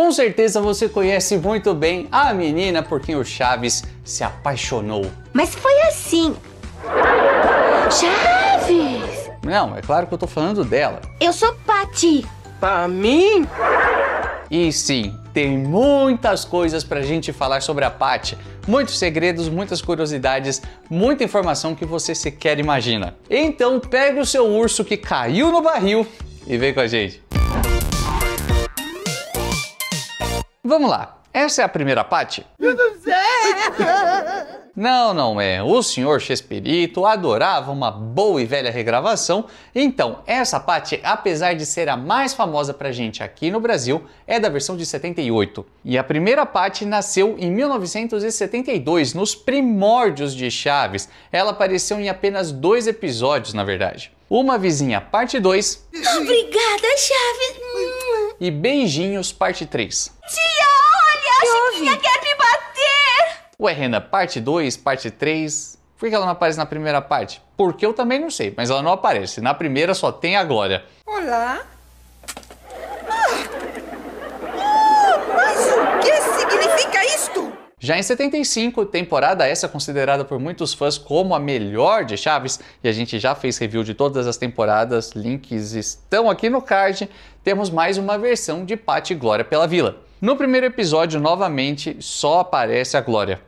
Com certeza você conhece muito bem a menina por quem o Chaves se apaixonou. Mas foi assim. Chaves! Não, é claro que eu tô falando dela. Eu sou Pati. Pra mim? E sim, tem muitas coisas pra gente falar sobre a Paty. Muitos segredos, muitas curiosidades, muita informação que você sequer imagina. Então pegue o seu urso que caiu no barril e vem com a gente. Vamos lá. Essa é a primeira Paty? Eu não sei. Não, não é. O senhor Chespirito adorava uma boa e velha regravação. Então, essa Paty, apesar de ser a mais famosa pra gente aqui no Brasil, é da versão de 78. E a primeira Paty nasceu em 1972, nos primórdios de Chaves. Ela apareceu em apenas dois episódios, na verdade. Uma Vizinha, parte 2. Obrigada, Chaves. E Beijinhos, parte 3. Tia, olha! A Chiquinha quer me bater! Ué, Renan, parte 2, parte 3. Por que ela não aparece na primeira parte? Porque eu também não sei, mas ela não aparece. Na primeira só tem a Glória. Olá. Ah, mas o que significa isto? Já em 75, temporada essa considerada por muitos fãs como a melhor de Chaves, e a gente já fez review de todas as temporadas, links estão aqui no card, temos mais uma versão de Patti Glória pela Vila. No primeiro episódio, novamente, só aparece a Glória.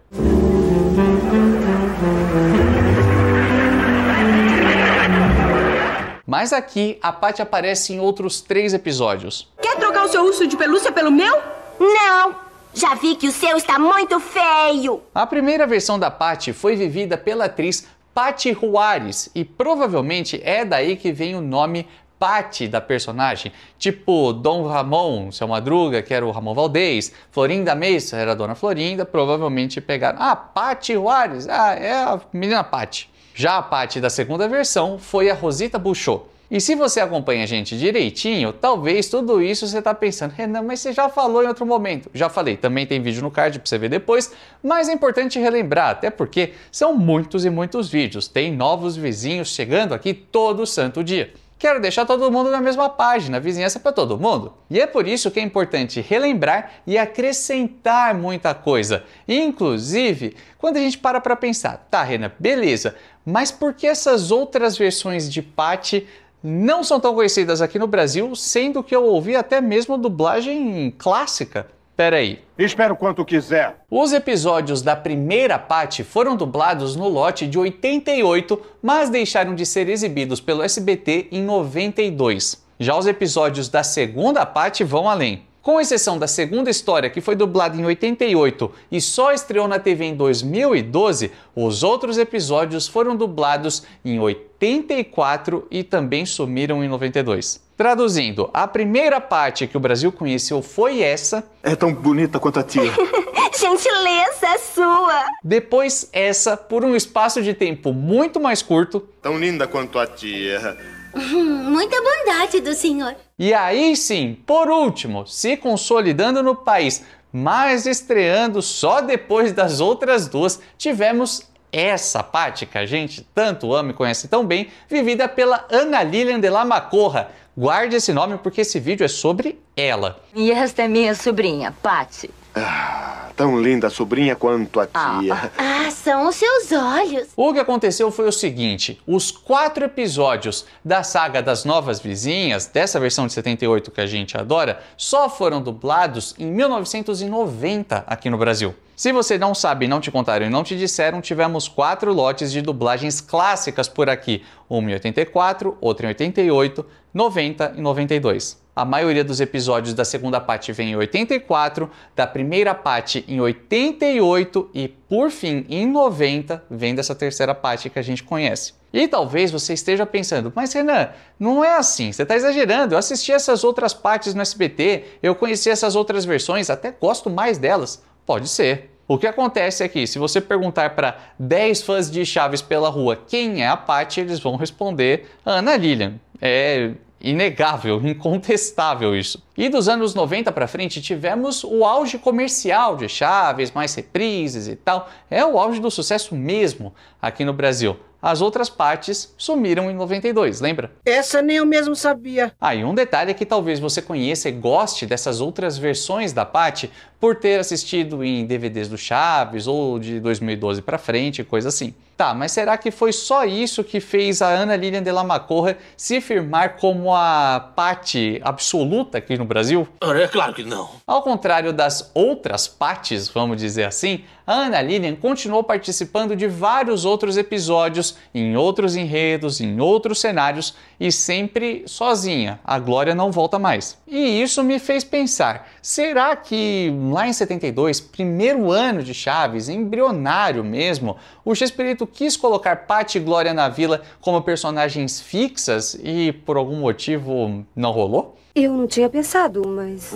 Mas aqui a Patty aparece em outros três episódios. Quer trocar o seu urso de pelúcia pelo meu? Não! Já vi que o seu está muito feio! A primeira versão da Patty foi vivida pela atriz Patty Juarez e provavelmente é daí que vem o nome Patty da personagem, tipo Dom Ramon, seu Madruga, que era o Ramon Valdez, Florinda Mesa era a Dona Florinda, provavelmente pegaram, ah, Patty Juarez, ah, é a menina Patty. Já a Patty da segunda versão foi a Rosita Bouchot. E se você acompanha a gente direitinho, talvez tudo isso você está pensando, Renan, mas você já falou em outro momento. Já falei, também tem vídeo no card para você ver depois, mas é importante relembrar, até porque são muitos e muitos vídeos. Tem novos vizinhos chegando aqui todo santo dia. Quero deixar todo mundo na mesma página, vizinhança para todo mundo. E é por isso que é importante relembrar e acrescentar muita coisa. Inclusive, quando a gente para para pensar, tá, Renan, beleza, mas por que essas outras versões de Patty não são tão conhecidas aqui no Brasil, sendo que eu ouvi até mesmo dublagem clássica? Peraí. Espero quanto quiser. Os episódios da primeira parte foram dublados no lote de 88, mas deixaram de ser exibidos pelo SBT em 92. Já os episódios da segunda parte vão além. Com exceção da segunda história, que foi dublada em 88 e só estreou na TV em 2012, os outros episódios foram dublados em 84 e também sumiram em 92. Traduzindo, a primeira parte que o Brasil conheceu foi essa. É tão bonita quanto a tia. Gentileza é sua! Depois essa, por um espaço de tempo muito mais curto. tão linda quanto a tia. Hum, muita bondade do senhor. E aí sim, por último, se consolidando no país, mas estreando só depois das outras duas, tivemos essa parte que a gente tanto ama e conhece tão bem, vivida pela Ana Lilian de la Macorra. Guarde esse nome porque esse vídeo é sobre ela. E esta é minha sobrinha, Patty. Ah, tão linda a sobrinha quanto a tia. Ah, são os seus olhos. O que aconteceu foi o seguinte: os quatro episódios da saga das Novas Vizinhas, dessa versão de 78 que a gente adora, só foram dublados em 1990 aqui no Brasil. Se você não sabe, não te contaram e não te disseram, tivemos quatro lotes de dublagens clássicas por aqui: uma em 84, outra em 88, 90 e 92. A maioria dos episódios da segunda parte vem em 84, da primeira parte em 88 e, por fim, em 90, vem dessa terceira parte que a gente conhece. E talvez você esteja pensando, mas Renan, não é assim, você está exagerando. Eu assisti essas outras partes no SBT, eu conheci essas outras versões, até gosto mais delas. Pode ser. O que acontece é que, se você perguntar para 10 fãs de Chaves pela rua quem é a Paty, eles vão responder Ana Lilian. É inegável, incontestável isso. E dos anos 90 para frente tivemos o auge comercial de Chaves, mais reprises e tal. É o auge do sucesso mesmo aqui no Brasil. As outras partes sumiram em 92, lembra? Essa nem eu mesmo sabia. Ah, e um detalhe é que talvez você conheça e goste dessas outras versões da Patty por ter assistido em DVDs do Chaves ou de 2012 para frente, coisa assim. Tá, mas será que foi só isso que fez a Ana Lilian de la Macorra se firmar como a Patty absoluta aqui no Brasil? É claro que não. Ao contrário das outras Patties, vamos dizer assim, a Ana Lilian continuou participando de vários outros episódios, em outros enredos, em outros cenários e sempre sozinha. A Glória não volta mais. E isso me fez pensar: será que lá em 72, primeiro ano de Chaves, embrionário mesmo, o Chespirito quis colocar Patty e Glória na vila como personagens fixas e por algum motivo não rolou? Eu não tinha pensado, mas.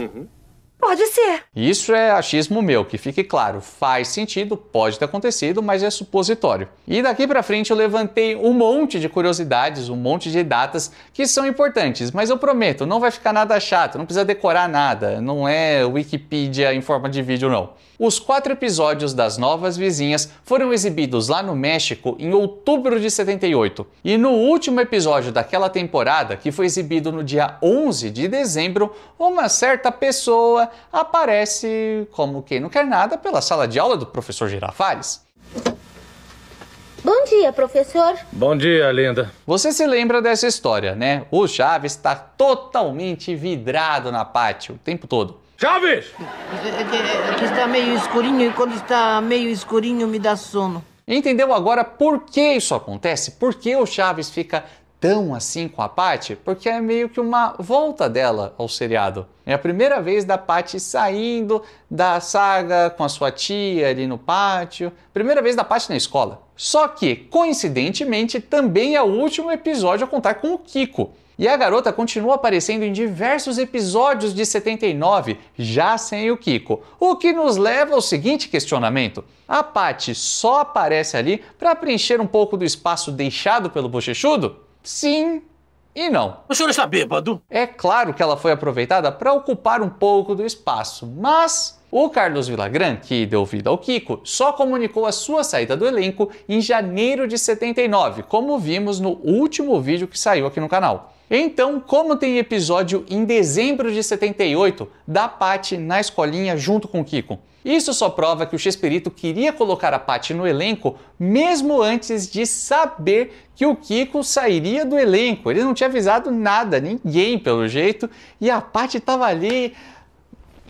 Pode ser. Isso é achismo meu, que fique claro, faz sentido, pode ter acontecido, mas é supositório. E daqui pra frente eu levantei um monte de curiosidades, um monte de datas que são importantes, mas eu prometo, não vai ficar nada chato, não precisa decorar nada, não é Wikipedia em forma de vídeo não. Os quatro episódios das Novas Vizinhas foram exibidos lá no México em outubro de 78. E no último episódio daquela temporada, que foi exibido no dia 11 de dezembro, uma certa pessoa aparece, como quem não quer nada, pela sala de aula do professor Girafales. Bom dia, professor. Bom dia, linda. Você se lembra dessa história, né? O Chaves está totalmente vidrado na pátio o tempo todo. Chaves! É que, é que está meio escurinho e quando está meio escurinho me dá sono. Entendeu agora por que isso acontece? Por que o Chaves fica tão assim com a Patty? Porque é meio que uma volta dela ao seriado. É a primeira vez da Patty saindo da saga com a sua tia ali no pátio. Primeira vez da Patty na escola. Só que, coincidentemente, também é o último episódio a contar com o Kiko. E a garota continua aparecendo em diversos episódios de 79, já sem o Kiko. O que nos leva ao seguinte questionamento: a Patty só aparece ali para preencher um pouco do espaço deixado pelo bochechudo? Sim e não. O senhor está bêbado? É claro que ela foi aproveitada para ocupar um pouco do espaço, mas o Carlos Villagrán, que deu vida ao Kiko, só comunicou a sua saída do elenco em janeiro de 79, como vimos no último vídeo que saiu aqui no canal. Então, como tem episódio em dezembro de 78 da Patty na escolinha junto com o Kiko? Isso só prova que o Chespirito queria colocar a Patty no elenco mesmo antes de saber que o Kiko sairia do elenco. Ele não tinha avisado nada, ninguém pelo jeito, e a Patty estava ali.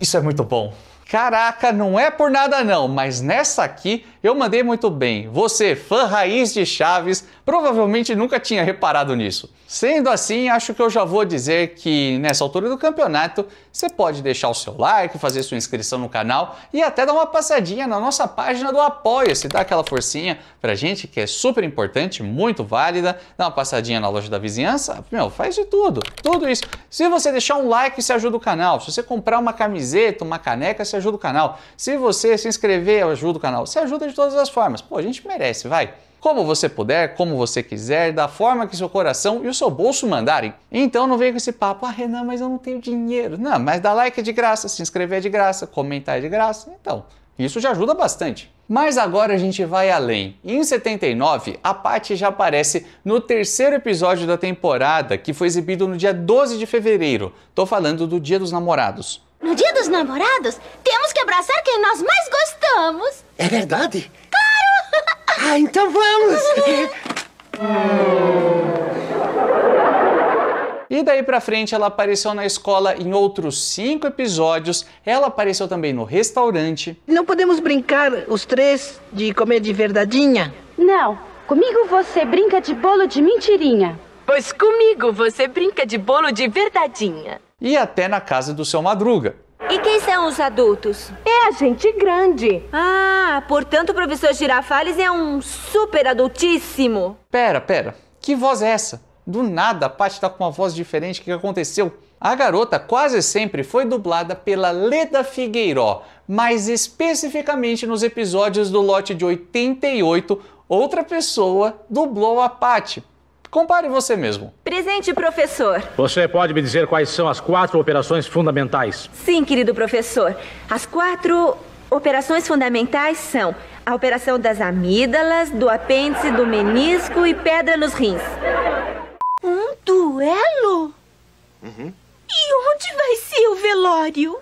Isso é muito bom. Caraca, não é por nada não, mas nessa aqui eu mandei muito bem. Você, fã raiz de Chaves, provavelmente nunca tinha reparado nisso. Sendo assim, acho que eu já vou dizer que nessa altura do campeonato você pode deixar o seu like, fazer sua inscrição no canal e até dar uma passadinha na nossa página do Apoia-se, dar aquela forcinha pra gente que é super importante, muito válida. Dá uma passadinha na loja da vizinhança, meu, faz de tudo, tudo isso. Se você deixar um like, você ajuda o canal. Se você comprar uma camiseta, uma caneca, você ajuda o canal. Se você se inscrever, ajuda o canal. Você ajuda de todas as formas. Pô, a gente merece, vai como você puder, como você quiser, da forma que seu coração e o seu bolso mandarem. Então não venha com esse papo, ah Renan, mas eu não tenho dinheiro. Não, mas dar like é de graça, se inscrever é de graça, comentar é de graça. Então, isso já ajuda bastante. Mas agora a gente vai além. Em 79, a Patty já aparece no terceiro episódio da temporada, que foi exibido no dia 12 de fevereiro. Tô falando do Dia dos Namorados. No dia dos namorados, temos que abraçar quem nós mais gostamos. É verdade? Ah, então vamos! E daí pra frente ela apareceu na escola em outros cinco episódios. Ela apareceu também no restaurante. Não podemos brincar, os três, de comer de verdadinha? Não. Comigo você brinca de bolo de mentirinha. Pois comigo você brinca de bolo de verdadinha. E até na casa do seu Madruga. E quem são os adultos? É a gente grande. Ah, portanto o professor Girafales é um super adultíssimo. Pera, pera, que voz é essa? Do nada a Paty tá com uma voz diferente, o que aconteceu? A garota quase sempre foi dublada pela Leda Figueiró, mas especificamente nos episódios do lote de 88, outra pessoa dublou a Paty. Compare você mesmo. Presente, professor. Você pode me dizer quais são as quatro operações fundamentais? Sim, querido professor. As quatro operações fundamentais são A operação das amígdalas, do apêndice, do menisco e pedra nos rins. Um duelo? E onde vai ser o velório?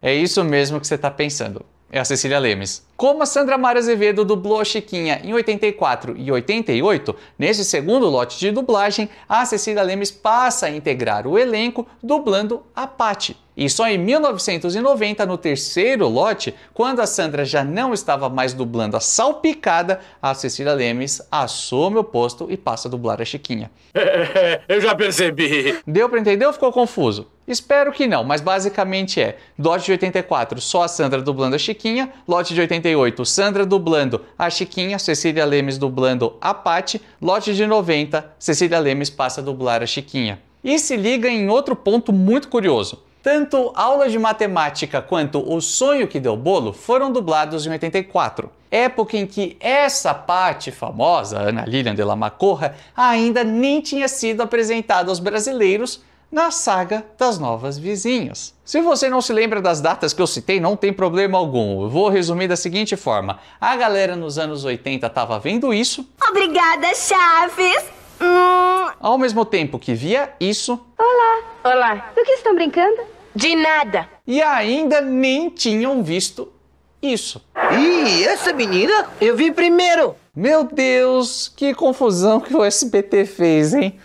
É isso mesmo que você está pensando. É a Cecília Lemes. Como a Sandra Mara Azevedo dublou a Chiquinha em 84 e 88, nesse segundo lote de dublagem, a Cecília Lemes passa a integrar o elenco dublando a Patty. E só em 1990, no terceiro lote, quando a Sandra já não estava mais dublando a Salpicada, a Cecília Lemes assume o posto e passa a dublar a Chiquinha. Eu já percebi. Deu para entender ou ficou confuso? Espero que não, mas basicamente é: lote de 84, só a Sandra dublando a Chiquinha, lote de 88, Sandra dublando a Chiquinha, Cecília Lemes dublando a Patty, lote de 90, Cecília Lemes passa a dublar a Chiquinha. E se liga em outro ponto muito curioso. Tanto Aula de Matemática quanto O Sonho que Deu Bolo foram dublados em 84, época em que essa parte famosa, Ana Lilian de la Macorra, ainda nem tinha sido apresentada aos brasileiros na saga das novas vizinhas. Se você não se lembra das datas que eu citei, não tem problema algum. Eu vou resumir da seguinte forma: a galera nos anos 80 estava vendo isso, Obrigada, Chaves! Hum, ao mesmo tempo que via isso, Olá. Do que estão brincando? De nada. e ainda nem tinham visto isso. Ih, essa menina eu vi primeiro. Meu Deus, que confusão que o SBT fez, hein?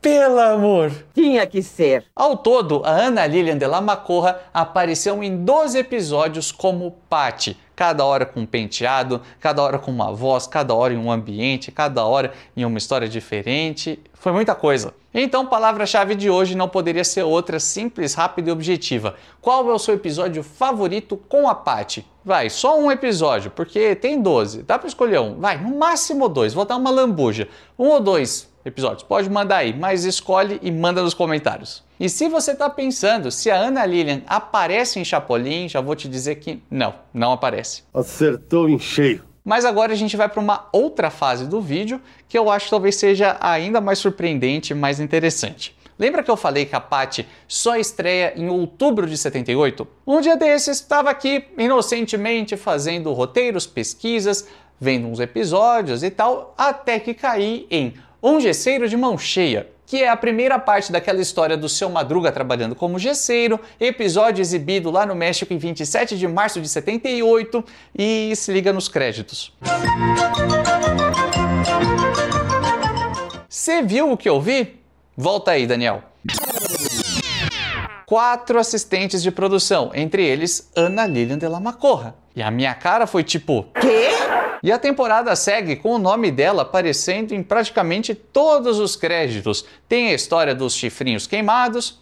Pelo amor! Tinha que ser. Ao todo, a Ana Lilian de la Macorra apareceu em 12 episódios como Patty, cada hora com um penteado, cada hora com uma voz, cada hora em um ambiente, cada hora em uma história diferente. Foi muita coisa. Então, palavra-chave de hoje não poderia ser outra simples, rápida e objetiva. Qual é o seu episódio favorito com a Patty? Vai, só um episódio, porque tem 12. Dá para escolher um. Vai, no máximo dois. Vou dar uma lambuja. Um ou dois episódios. Pode mandar aí, mas escolhe e manda nos comentários. E se você está pensando se a Ana Lilian aparece em Chapolin, já vou te dizer que não, não aparece. Acertou em cheio. Mas agora a gente vai para uma outra fase do vídeo que eu acho que talvez seja ainda mais surpreendente e mais interessante. Lembra que eu falei que a Patty só estreia em outubro de 78? Um dia desses, estava aqui inocentemente fazendo roteiros, pesquisas, vendo uns episódios e tal, até que caí em Um Gesseiro de Mão Cheia, que é a primeira parte daquela história do seu Madruga trabalhando como gesseiro, episódio exibido lá no México em 27 de março de 78 e se liga nos créditos. Você viu o que eu vi? Volta aí, Daniel. Quatro assistentes de produção, entre eles Ana Lilian de la Macorra. E a minha cara foi tipo, Quê? E a temporada segue com o nome dela aparecendo em praticamente todos os créditos. Tem a história dos chifrinhos queimados,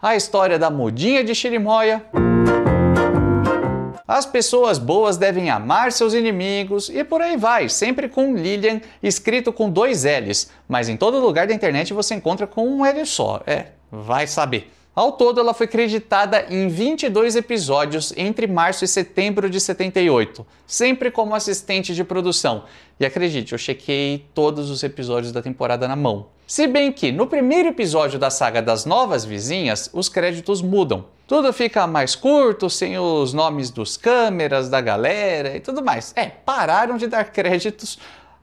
a história da mudinha de Chirimoia. As pessoas boas devem amar seus inimigos e por aí vai, sempre com Lilian escrito com dois L's, mas em todo lugar da internet você encontra com um L só. É, vai saber. Ao todo, ela foi creditada em 22 episódios entre março e setembro de 78, sempre como assistente de produção. E acredite, eu chequei todos os episódios da temporada na mão. Se bem que no primeiro episódio da saga das Novas Vizinhas, os créditos mudam. Tudo fica mais curto, sem os nomes dos câmeras, da galera e tudo mais. É, pararam de dar créditos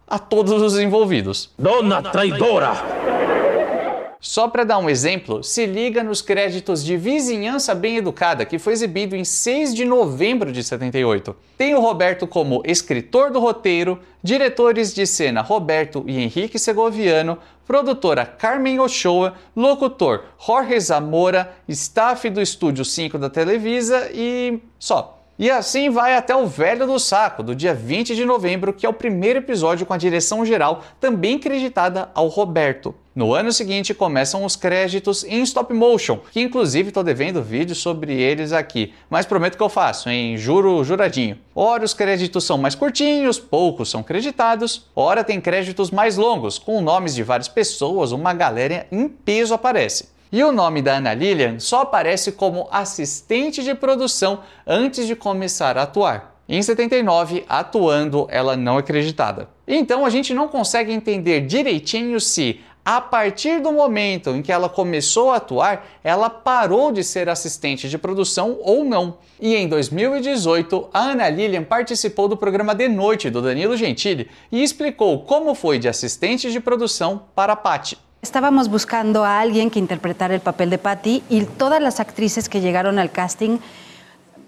a todos os envolvidos. Dona traidora! Só para dar um exemplo, se liga nos créditos de Vizinhança Bem Educada, que foi exibido em 6 de novembro de 78. Tem o Roberto como escritor do roteiro, diretores de cena Roberto e Henrique Segoviano, produtora Carmen Ochoa, locutor Jorge Zamora, staff do Estúdio 5 da Televisa e só. E assim vai até o Velho do Saco, do dia 20 de novembro, que é o primeiro episódio com a direção geral, também creditada ao Roberto. No ano seguinte começam os créditos em stop motion, que inclusive estou devendo vídeo sobre eles aqui, mas prometo que eu faço, em juro juradinho. Ora os créditos são mais curtinhos, poucos são creditados, ora tem créditos mais longos, com nomes de várias pessoas, uma galera em peso aparece. E o nome da Ana Lilian só aparece como assistente de produção antes de começar a atuar. Em 79, atuando, ela não é creditada. Então a gente não consegue entender direitinho se A partir do momento em que ela começou a atuar, ela parou de ser assistente de produção ou não. E em 2018, a Ana Lilian participou do programa De Noite do Danilo Gentili e explicou como foi de assistente de produção para Patty. Estábamos buscando a alguien que interpretara el papel de Patty y todas las actrices que llegaron al casting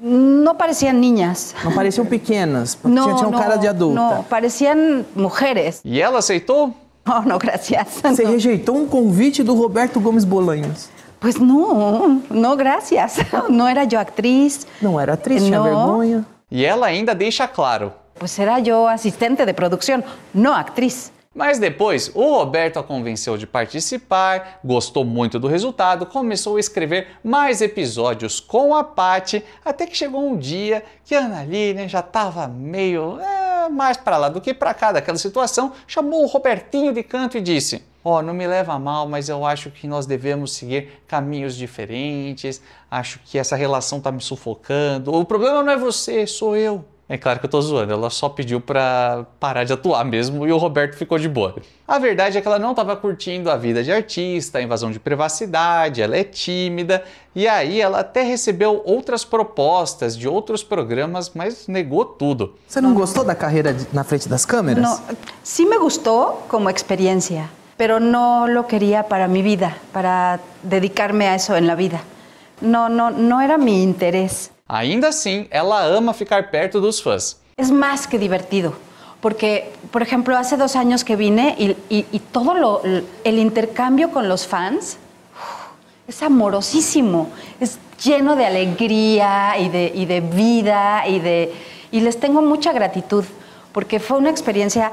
no parecían niñas. Não pareciam pequenas, No, tinham, tinham no, cara de adulta. No, parecían mujeres. E ela aceitou? No, no, gracias. Você rejeitou um convite do Roberto Gomes Bolanhos. Pues no, no, gracias. No era yo actriz. Não era atriz, tinha No. vergonha. E ela ainda deixa claro. Pues era yo asistente de producción, no actriz. Mas depois, o Roberto a convenceu de participar, gostou muito do resultado, começou a escrever mais episódios com a Patty, até que chegou um dia que a Ana Lilian já estava meio é, mais para lá do que para cá daquela situação, chamou o Robertinho de canto e disse: Ó, não me leva a mal, mas eu acho que nós devemos seguir caminhos diferentes, acho que essa relação está me sufocando. O problema não é você, sou eu. É claro que eu tô zoando, ela só pediu pra parar de atuar mesmo e o Roberto ficou de boa. A verdade é que ela não estava curtindo a vida de artista, a invasão de privacidade, ela é tímida e aí ela até recebeu outras propostas de outros programas, mas negou tudo. Você não gostou da carreira de- na frente das câmeras? No, sí me gustó como experiencia, pero no lo quería para mi vida, para dedicarme a eso en la vida. No, no, no era mi interés. Ainda assim, ela ama ficar perto dos fãs. Es más que divertido, porque, por ejemplo, hace dos años que vine y, todo lo, el intercambio con los fans es amorosísimo, es lleno de alegría y de, vida y, y les tengo mucha gratitud, porque fue una experiencia,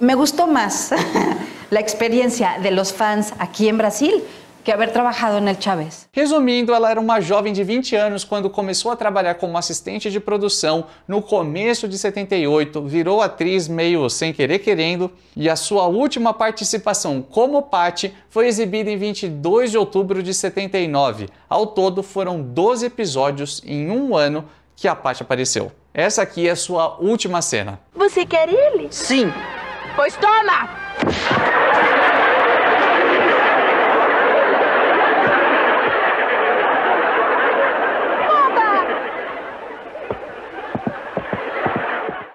me gustó más la experiencia de los fans aquí en Brasil que haber trabajado en el Chávez. Resumindo, ela era uma jovem de 20 anos quando começou a trabalhar como assistente de produção no começo de 78, virou atriz meio sem querer querendo, e a sua última participação como Patty foi exibida em 22 de outubro de 79. Ao todo, foram 12 episódios em um ano que a Patty apareceu. Essa aqui é a sua última cena. Você quer ele? Sim. Pois toma!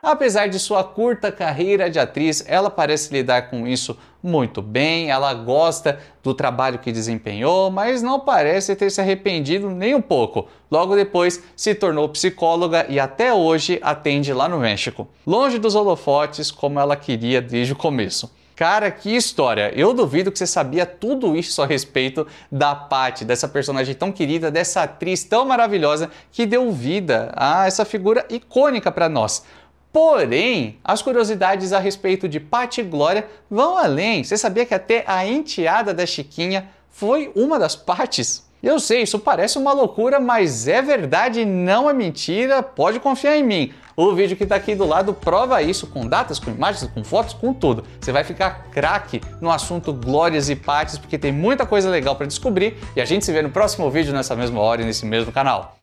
Apesar de sua curta carreira de atriz, ela parece lidar com isso muito bem, ela gosta do trabalho que desempenhou, mas não parece ter se arrependido nem um pouco. Logo depois, se tornou psicóloga e até hoje atende lá no México, longe dos holofotes como ela queria desde o começo. Cara, que história! Eu duvido que você sabia tudo isso a respeito da Patty, dessa personagem tão querida, dessa atriz tão maravilhosa que deu vida a essa figura icônica para nós. Porém, as curiosidades a respeito de Patty Glória vão além. Você sabia que até a enteada da Chiquinha foi uma das partes? Eu sei, isso parece uma loucura, mas é verdade, não é mentira, pode confiar em mim. O vídeo que está aqui do lado prova isso, com datas, com imagens, com fotos, com tudo. Você vai ficar craque no assunto Glórias e Pates, porque tem muita coisa legal para descobrir e a gente se vê no próximo vídeo nessa mesma hora e nesse mesmo canal.